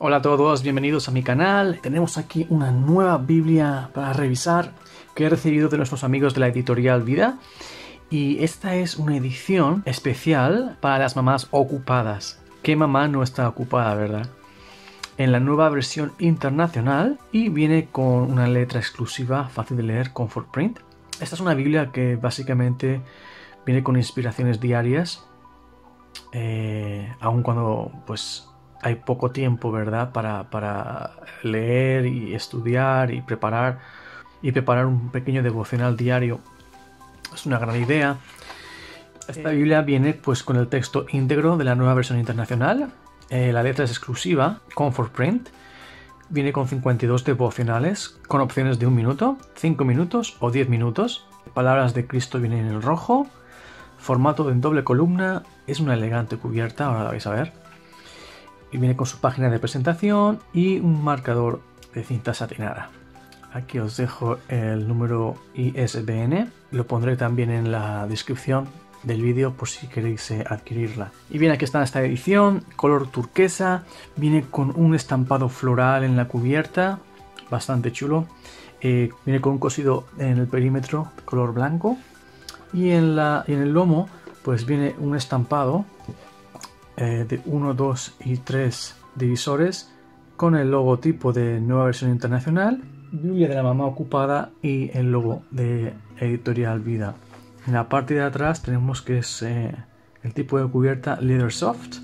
Hola a todos, bienvenidos a mi canal. Tenemos aquí una nueva Biblia para revisar que he recibido de nuestros amigos de la editorial Vida. Y esta es una edición especial para las mamás ocupadas. ¿Qué mamá no está ocupada, verdad? En la nueva versión internacional y viene con una letra exclusiva, fácil de leer, Comfort Print. Esta es una Biblia que básicamente viene con inspiraciones diarias, eh, aun cuando pues hay poco tiempo, ¿verdad? Para, leer y estudiar y preparar y preparar un pequeño devocional diario. Es una gran idea. Esta Biblia viene pues con el texto íntegro de la nueva versión internacional. Eh, la letra es exclusiva, Comfort Print. Viene con 52 devocionales con opciones de un minuto, 5 minutos o 10 minutos. Palabras de Cristo vienen en el rojo. Formato en doble columna. Es una elegante cubierta, ahora la vais a ver y viene con su página de presentación y un marcador de cinta satinada. Aquí os dejo el número ISBN, lo pondré también en la descripción del vídeo por si queréis eh, adquirirla. Y bien, aquí está esta edición, color turquesa, viene con un estampado floral en la cubierta, bastante chulo. Eh, viene con un cosido en el perímetro, color blanco. Y en, la, y en el lomo, pues viene un estampado eh, de 1, 2 y 3 divisores con el logotipo de Nueva Versión Internacional, Biblia de la Mamá Ocupada y el logo de Editorial Vida. En la parte de atrás tenemos que es eh, el tipo de cubierta Leather Soft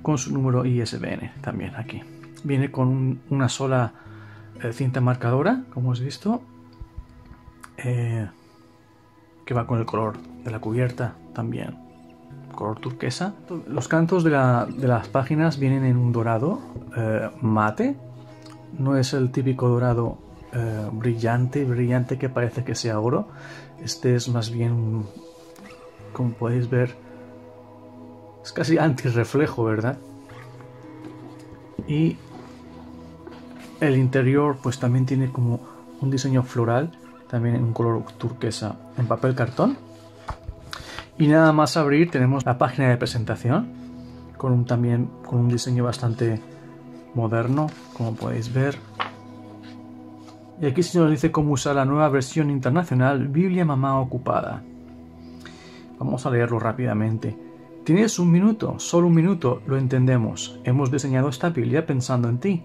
con su número ISBN también aquí. Viene con una sola eh, cinta marcadora, como os visto, que va con el color de la cubierta también color turquesa. Los cantos de, las páginas vienen en un dorado eh, mate. No es el típico dorado eh, brillante, brillante que parece que sea oro. Este es más bien, como podéis ver, es casi antirreflejo, ¿verdad? Y el interior pues también tiene como un diseño floral, también en un color turquesa, en papel cartón. Y nada más abrir tenemos la página de presentación con un, también con un diseño bastante moderno, como podéis ver. Y aquí se nos dice cómo usar la nueva versión internacional Biblia Mamá Ocupada. Vamos a leerlo rápidamente. Tienes un minuto, solo un minuto, lo entendemos. Hemos diseñado esta Biblia pensando en ti.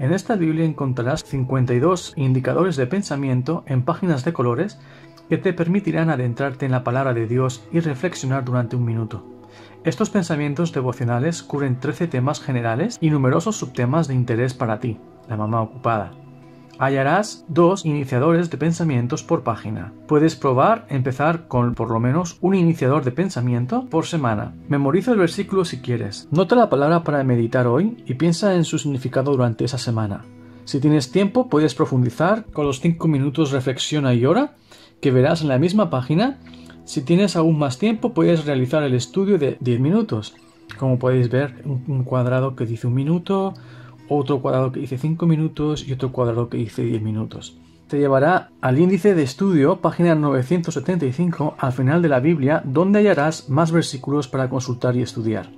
En esta Biblia encontrarás 52 indicadores de pensamiento en páginas de colores que te permitirán adentrarte en la palabra de Dios y reflexionar durante un minuto. Estos pensamientos devocionales cubren 13 temas generales y numerosos subtemas de interés para ti, la mamá ocupada. Hallarás dos iniciadores de pensamientos por página. Puedes probar empezar con por lo menos un iniciador de pensamiento por semana. Memoriza el versículo si quieres. Nota la palabra para meditar hoy y piensa en su significado durante esa semana. Si tienes tiempo, puedes profundizar con los 5 minutos reflexiona y ora que verás en la misma página. Si tienes aún más tiempo, puedes realizar el estudio de 10 minutos. Como podéis ver, un cuadrado que dice un minuto, otro cuadrado que dice 5 minutos y otro cuadrado que dice 10 minutos. Te llevará al índice de estudio, página 975, al final de la Biblia, donde hallarás más versículos para consultar y estudiar.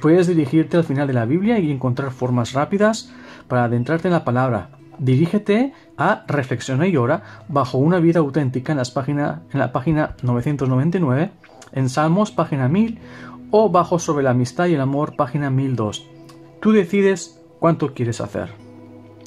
Puedes dirigirte al final de la Biblia y encontrar formas rápidas para adentrarte en la palabra, Dirígete a Reflexiona y Ora bajo una vida auténtica en, las páginas, en la página 999, en Salmos página 1000 o bajo Sobre la Amistad y el Amor página 1002. Tú decides cuánto quieres hacer.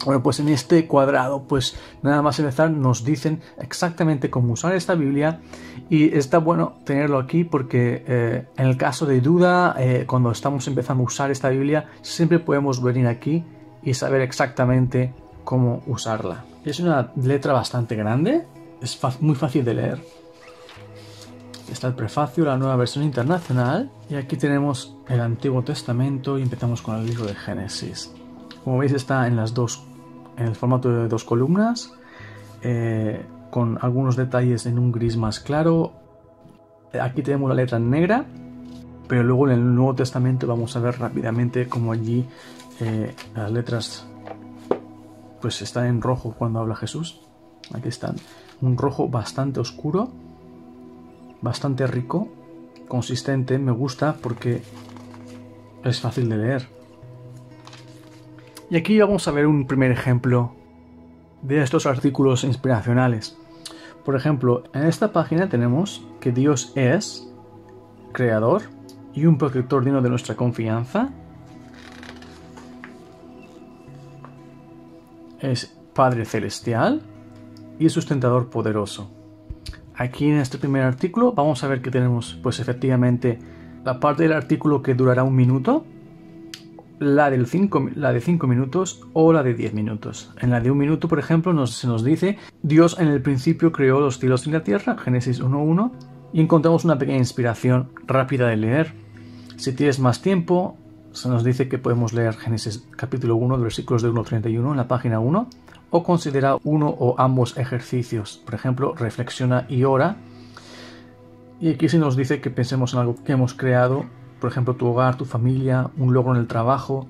Bueno, pues en este cuadrado, pues nada más empezar, nos dicen exactamente cómo usar esta Biblia y está bueno tenerlo aquí porque eh, en el caso de duda, eh, cuando estamos empezando a usar esta Biblia, siempre podemos venir aquí y saber exactamente cómo usarla. Es una letra bastante grande, es muy fácil de leer. está el prefacio, la nueva versión internacional, y aquí tenemos el Antiguo Testamento y empezamos con el libro de Génesis. Como veis está en las dos, en el formato de dos columnas, eh, con algunos detalles en un gris más claro. Aquí tenemos la letra negra, pero luego en el Nuevo Testamento vamos a ver rápidamente cómo allí eh, las letras pues están en rojo cuando habla Jesús. Aquí están. Un rojo bastante oscuro, bastante rico, consistente, me gusta porque es fácil de leer. Y aquí vamos a ver un primer ejemplo de estos artículos inspiracionales. Por ejemplo, en esta página tenemos que Dios es creador y un protector digno de nuestra confianza. Es Padre Celestial y sustentador poderoso. Aquí en este primer artículo vamos a ver que tenemos pues efectivamente la parte del artículo que durará un minuto, la, del cinco, la de 5 minutos o la de 10 minutos. En la de un minuto, por ejemplo, nos, se nos dice Dios en el principio creó los cielos y la tierra, Génesis 1.1, y encontramos una pequeña inspiración rápida de leer. Si tienes más tiempo, se nos dice que podemos leer Génesis capítulo 1, versículos de 1.31 en la página 1, o considera uno o ambos ejercicios. Por ejemplo, reflexiona y ora. Y aquí se nos dice que pensemos en algo que hemos creado por ejemplo, tu hogar, tu familia, un logro en el trabajo,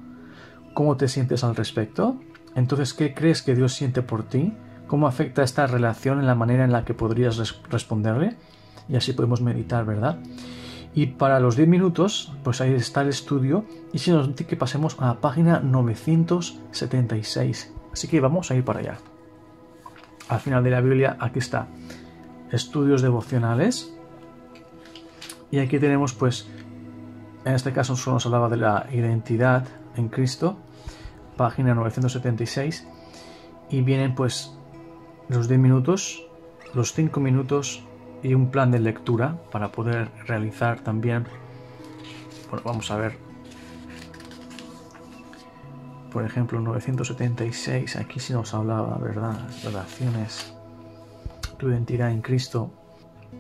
¿cómo te sientes al respecto? Entonces, ¿qué crees que Dios siente por ti? ¿Cómo afecta esta relación en la manera en la que podrías responderle? Y así podemos meditar, ¿verdad? Y para los 10 minutos, pues ahí está el estudio y si nos dice que pasemos a la página 976. Así que vamos a ir para allá. Al final de la Biblia, aquí está. Estudios devocionales. Y aquí tenemos pues en este caso solo nos hablaba de la identidad en Cristo, página 976, y vienen pues los 10 minutos, los 5 minutos y un plan de lectura para poder realizar también, vamos a ver, por ejemplo, 976, aquí sí nos hablaba, ¿verdad? Relaciones, tu identidad en Cristo,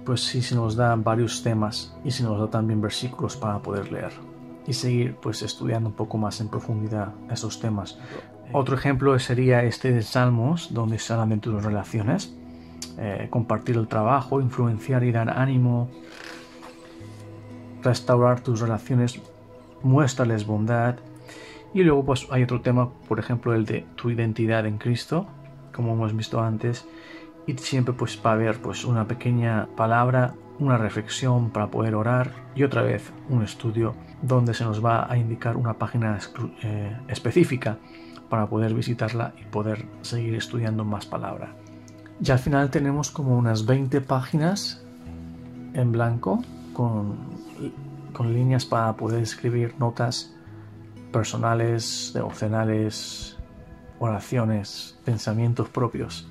pues sí se nos da varios temas y se nos da también versículos para poder leer y seguir pues estudiando un poco más en profundidad esos temas. Otro ejemplo sería este de Salmos, donde se hablan de tus relaciones, eh, compartir el trabajo, influenciar y dar ánimo, restaurar tus relaciones, muéstrales bondad. Y luego pues hay otro tema, por ejemplo, el de tu identidad en Cristo, como hemos visto antes, y siempre pues va a haber pues una pequeña palabra, una reflexión para poder orar y otra vez un estudio donde se nos va a indicar una página eh, específica para poder visitarla y poder seguir estudiando más palabra. Ya al final tenemos como unas 20 páginas en blanco con, con líneas para poder escribir notas personales, devocionales, oraciones, pensamientos propios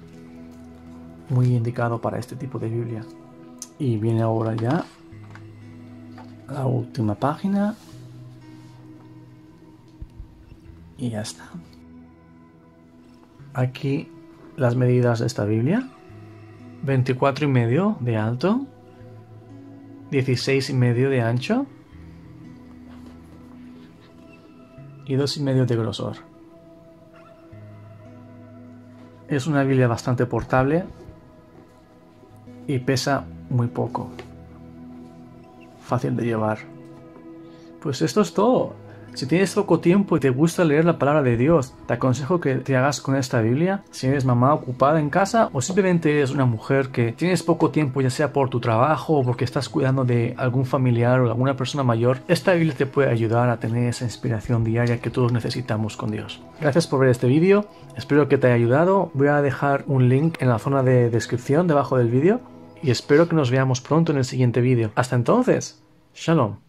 muy indicado para este tipo de Biblia. Y viene ahora ya la última página. Y ya está. Aquí las medidas de esta Biblia. 24 y medio de alto. 16 y medio de ancho. Y 2 y medio de grosor. Es una Biblia bastante portable, y pesa muy poco. Fácil de llevar. Pues esto es todo. Si tienes poco tiempo y te gusta leer la palabra de Dios, te aconsejo que te hagas con esta Biblia. Si eres mamá ocupada en casa o simplemente eres una mujer que tienes poco tiempo, ya sea por tu trabajo o porque estás cuidando de algún familiar o alguna persona mayor, esta Biblia te puede ayudar a tener esa inspiración diaria que todos necesitamos con Dios. Gracias por ver este vídeo, espero que te haya ayudado. Voy a dejar un link en la zona de descripción debajo del vídeo y espero que nos veamos pronto en el siguiente vídeo. Hasta entonces, shalom.